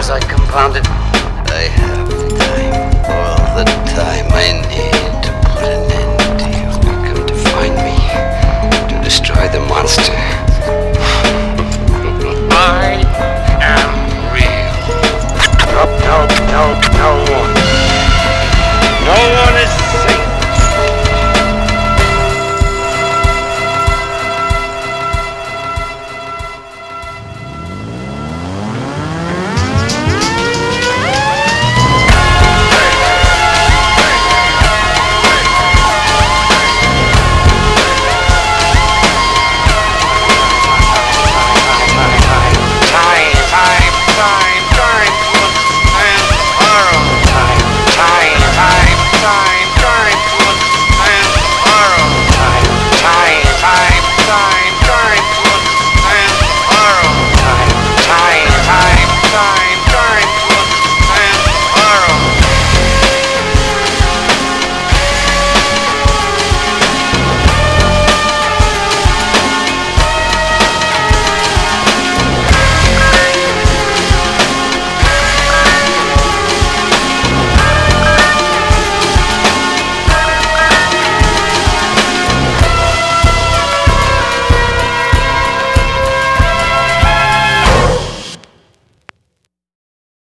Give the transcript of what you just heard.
was I compounded. I have the time, all the time.